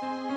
Bye.